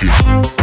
You.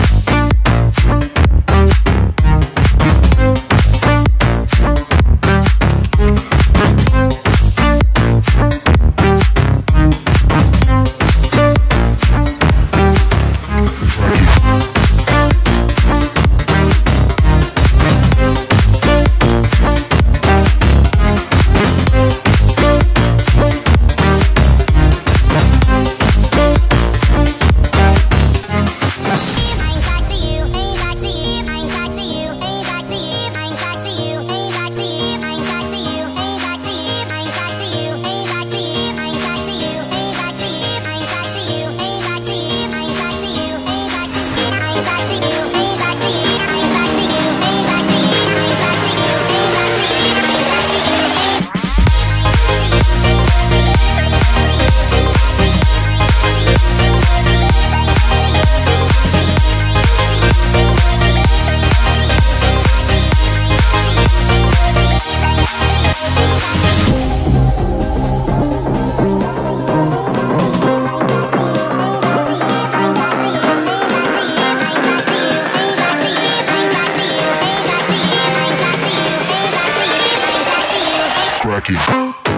aqui.